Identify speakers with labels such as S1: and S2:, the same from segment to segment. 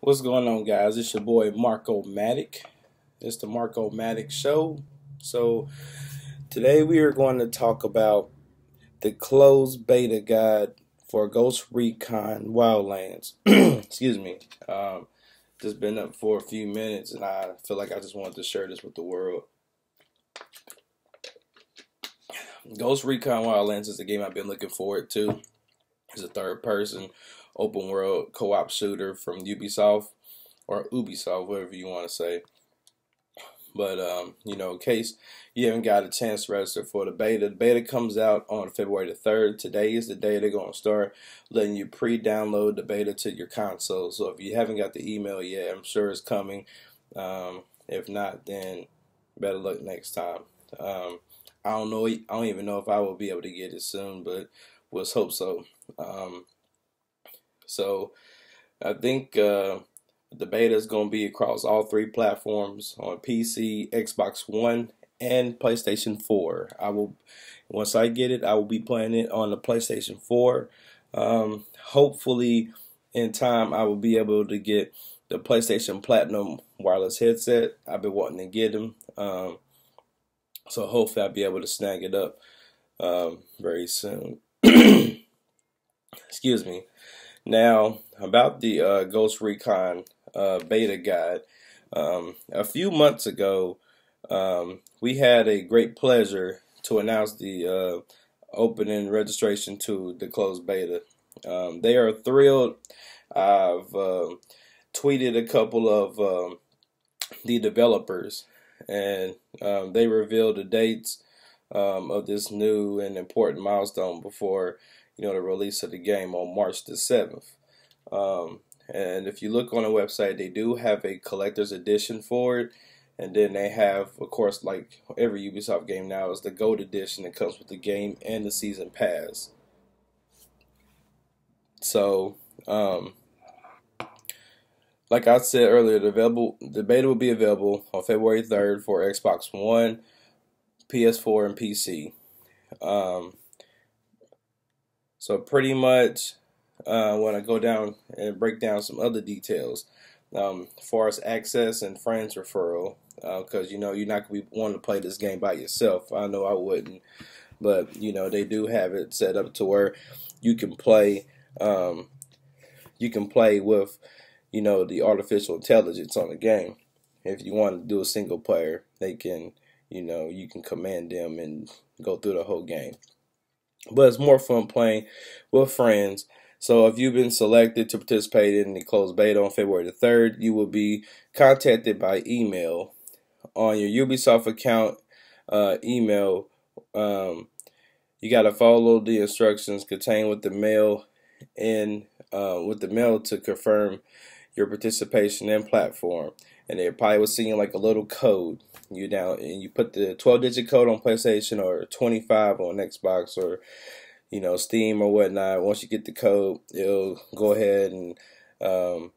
S1: What's going on, guys? It's your boy Markomatik. It's the Markomatik Show. So, today we are going to talk about the closed beta guide for Ghost Recon Wildlands. Excuse me. Um, just been up for a few minutes, and I feel like I just wanted to share this with the world. Ghost Recon Wildlands is a game I've been looking forward to. It's a third person open world co op shooter from Ubisoft or Ubisoft, whatever you want to say. But, um, you know, in case you haven't got a chance to register for the beta, the beta comes out on February the 3rd. Today is the day they're going to start letting you pre download the beta to your console. So if you haven't got the email yet, I'm sure it's coming. Um, if not, then better luck next time. Um, I don't know. I don't even know if I will be able to get it soon, but let's hope so. Um, so I think uh, the beta is going to be across all three platforms on PC, Xbox One, and PlayStation 4. I will once I get it, I will be playing it on the PlayStation 4. Um, hopefully, in time, I will be able to get the PlayStation Platinum wireless headset. I've been wanting to get them. Um, so hopefully I'll be able to snag it up um, very soon. Excuse me. Now, about the uh, Ghost Recon uh, beta guide, um, a few months ago, um, we had a great pleasure to announce the uh, opening registration to the closed beta. Um, they are thrilled. I've uh, tweeted a couple of um, the developers and um, they revealed the dates um, of this new and important milestone before you know the release of the game on March the seventh. Um, and if you look on the website, they do have a collector's edition for it. And then they have, of course, like every Ubisoft game now, is the Gold Edition that comes with the game and the season pass. So, um, like I said earlier, the available the beta will be available on February third for Xbox One, PS4, and PC. Um, so pretty much, uh, when I go down and break down some other details, um, as far as access and friends referral, because uh, you know you're not gonna be wanting to play this game by yourself. I know I wouldn't, but you know they do have it set up to where you can play. Um, you can play with you know, the artificial intelligence on the game. If you want to do a single player, they can, you know, you can command them and go through the whole game. But it's more fun playing with friends. So if you've been selected to participate in the closed beta on February the 3rd, you will be contacted by email on your Ubisoft account uh, email. Um, you got to follow the instructions contained with the mail and uh, with the mail to confirm your participation and platform. And they probably was seeing like a little code. You down and you put the 12 digit code on PlayStation or 25 on Xbox or you know Steam or whatnot. Once you get the code, it'll go ahead and um,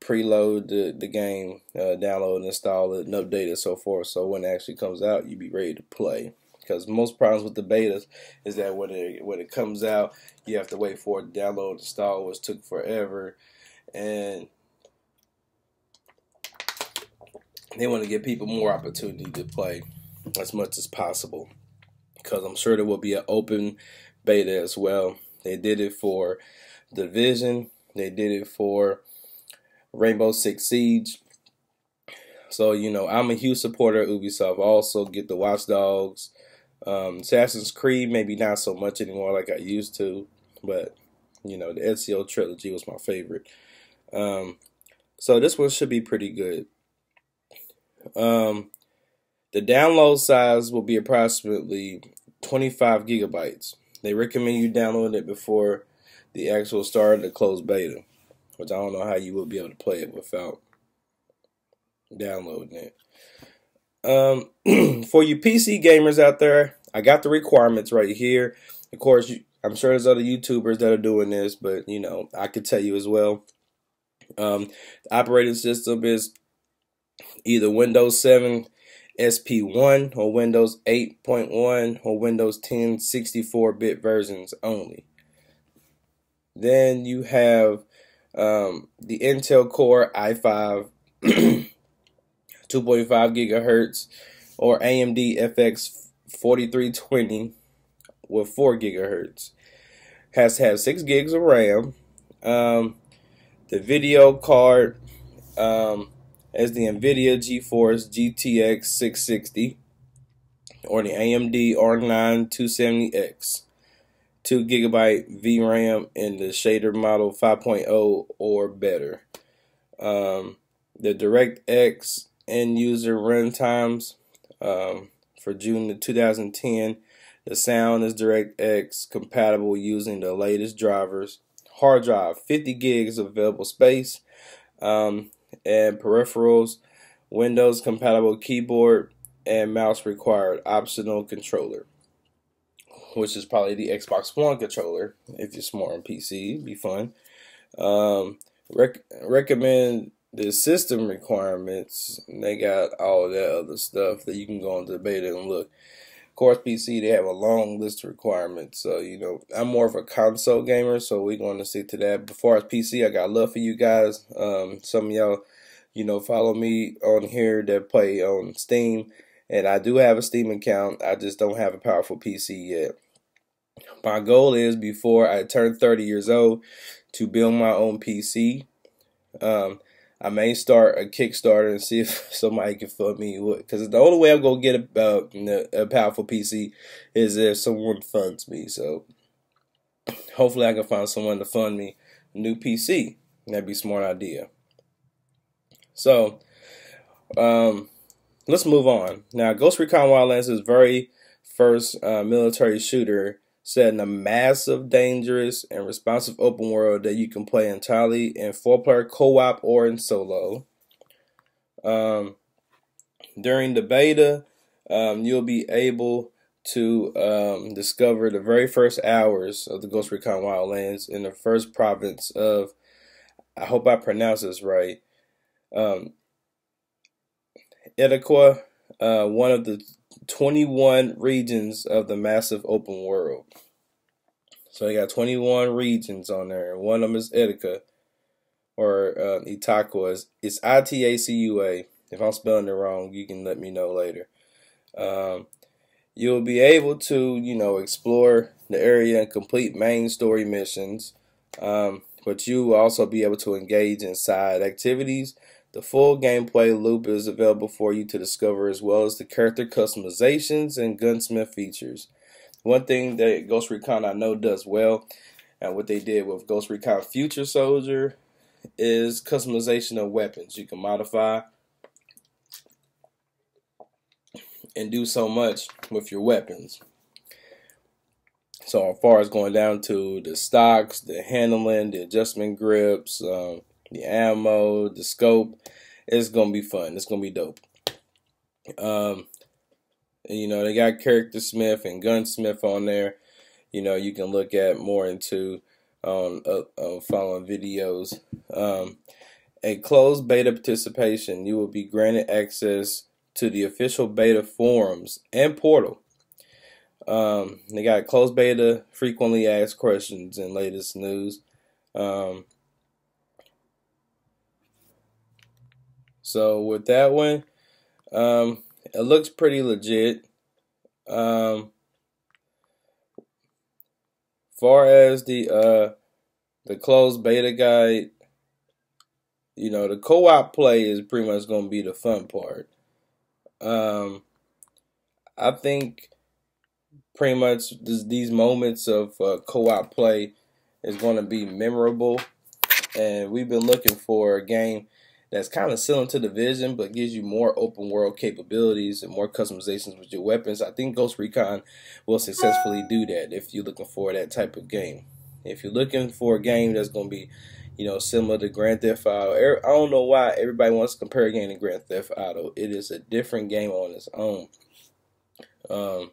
S1: preload the, the game, uh, download and install it, and update it, so forth. So when it actually comes out, you be ready to play. Because most problems with the betas is that when it when it comes out, you have to wait for it to download, install, which took forever and they want to give people more opportunity to play as much as possible because I'm sure there will be an open beta as well. They did it for Division, they did it for Rainbow Six Siege. So, you know, I'm a huge supporter of Ubisoft. I also get the Watch Dogs. Um, Assassin's Creed, maybe not so much anymore like I used to, but, you know, the Ezio trilogy was my favorite. Um, so this one should be pretty good. Um, the download size will be approximately 25 gigabytes. They recommend you download it before the actual start of the closed beta, which I don't know how you will be able to play it without downloading it. Um, for you PC gamers out there, I got the requirements right here. Of course, I'm sure there's other YouTubers that are doing this, but you know, I could tell you as well. Um, the operating system is either Windows 7 SP1 or Windows 8.1 or Windows 10 64 bit versions only. Then you have um, the Intel Core i5 2.5 gigahertz or AMD FX 4320 with 4 gigahertz. Has to have 6 gigs of RAM. Um, the video card um, is the NVIDIA GeForce GTX 660 or the AMD R9 270X. 2 gigabyte VRAM in the shader model 5.0 or better. Um, the DirectX end user runtimes um, for June of 2010. The sound is DirectX compatible using the latest drivers. Hard drive, 50 gigs of available space, um, and peripherals. Windows compatible keyboard and mouse required. Optional controller, which is probably the Xbox One controller. If you're smart on PC, it'd be fun. Um, rec- recommend the system requirements. They got all that other stuff that you can go into the beta and look. Course, PC they have a long list of requirements. So you know, I'm more of a console gamer, so we're going to stick to that. Before as PC, I got love for you guys. Um, some of y'all, you know, follow me on here that play on Steam, and I do have a Steam account. I just don't have a powerful PC yet. My goal is before I turn 30 years old to build my own PC. Um, I may start a Kickstarter and see if somebody can fund me. Because the only way I'm gonna get a, uh, a powerful PC is if someone funds me. So hopefully I can find someone to fund me a new PC. That'd be a smart idea. So um, let's move on. Now, Ghost Recon Wildlands is very first uh, military shooter set in a massive, dangerous, and responsive open world that you can play entirely in four player co op or in solo. Um, during the beta, um, you'll be able to um, discover the very first hours of the Ghost Recon Wildlands in the first province of, I hope I pronounce this right, um, uh, one of the 21 regions of the massive open world. So they got 21 regions on there. One of them is Ithaca or uh, Itacua. It's I T A C U A. If I'm spelling it wrong, you can let me know later. Um, you'll be able to, you know, explore the area and complete main story missions. Um, but you will also be able to engage in side activities the full gameplay loop is available for you to discover, as well as the character customizations and gunsmith features. One thing that Ghost Recon I know does well, and what they did with Ghost Recon Future Soldier, is customization of weapons. You can modify and do so much with your weapons. So, as far as going down to the stocks, the handling, the adjustment grips, um, the ammo, the scope. It's gonna be fun. It's gonna be dope. Um, you know they got character smith and gunsmith on there. You know you can look at more into on um, uh, following videos. Um, a closed beta participation, you will be granted access to the official beta forums and portal. Um, they got closed beta, frequently asked questions, and latest news. Um, So with that one, um, it looks pretty legit. Um, far as the uh, the closed beta guide, you know, the co-op play is pretty much going to be the fun part. Um, I think pretty much this, these moments of uh, co-op play is going to be memorable, and we've been looking for a game that's kind of similar to the Division, but gives you more open world capabilities and more customizations with your weapons. I think Ghost Recon will successfully do that if you're looking for that type of game. If you're looking for a game that's going to be, you know, similar to Grand Theft Auto, I don't know why everybody wants to compare a game to Grand Theft Auto. It is a different game on its own. Um,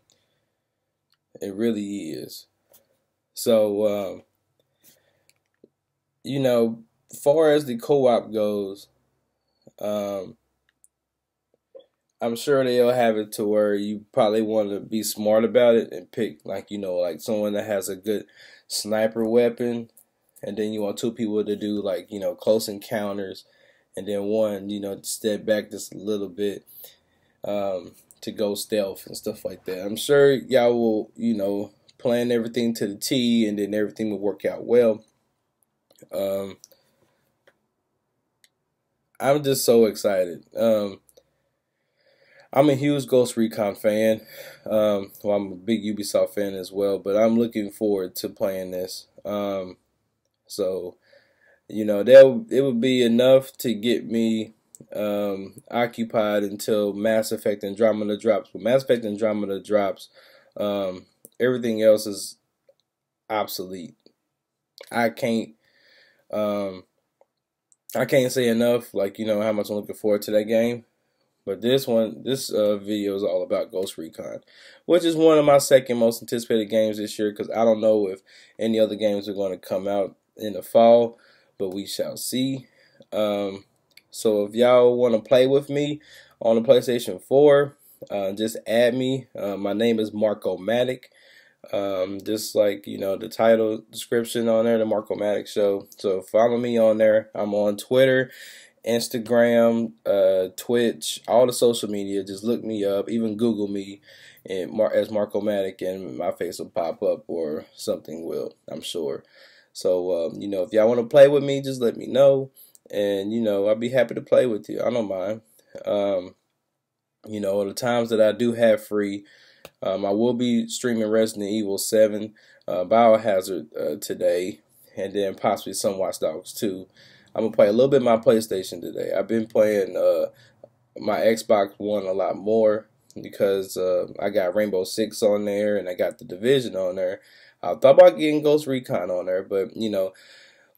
S1: it really is. So, um, you know, far as the co-op goes, um, I'm sure they'll have it to where you probably want to be smart about it and pick like you know like someone that has a good sniper weapon and then you want two people to do like you know close encounters, and then one you know step back just a little bit um, to go stealth and stuff like that. I'm sure y'all will you know plan everything to the T, and then everything will work out well. Um, I'm just so excited. Um, I'm a huge Ghost Recon fan. Um, well, I'm a big Ubisoft fan as well, but I'm looking forward to playing this. Um, so, you know, that it would be enough to get me um, occupied until Mass Effect Andromeda drops. When Mass Effect Andromeda drops, um, everything else is obsolete. I can't. Um, I can't say enough, like you know, how much I'm looking forward to that game. But this one, this uh, video is all about Ghost Recon, which is one of my second most anticipated games this year because I don't know if any other games are going to come out in the fall, but we shall see. Um, so if y'all want to play with me on the PlayStation 4, uh, just add me. Uh, my name is Markomatik. Um, just like you know the title description on there, the Markomatik Show. So follow me on there. I'm on Twitter Instagram, uh, Twitch, all the social media. Just look me up, even Google me, and Mar- as Markomatik, and my face will pop up or something will. I'm sure. So um, you know, if y'all want to play with me, just let me know, and you know, I'll be happy to play with you. I don't mind. Um, you know, the times that I do have free, um, I will be streaming Resident Evil 7, uh, Biohazard uh, today, and then possibly some Watch Dogs 2. I'm gonna play a little bit my PlayStation today. I've been playing uh, my Xbox One a lot more because uh, I got Rainbow Six on there and I got the Division on there. I thought about getting Ghost Recon on there, but you know,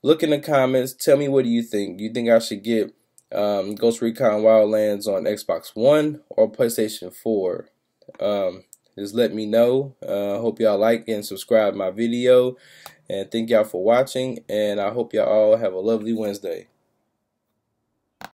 S1: look in the comments. Tell me what do you think. You think I should get um, Ghost Recon Wildlands on Xbox One or PlayStation 4? Um, just let me know. Uh, hope y'all like and subscribe my video. And thank y'all for watching. And I hope y'all all have a lovely Wednesday.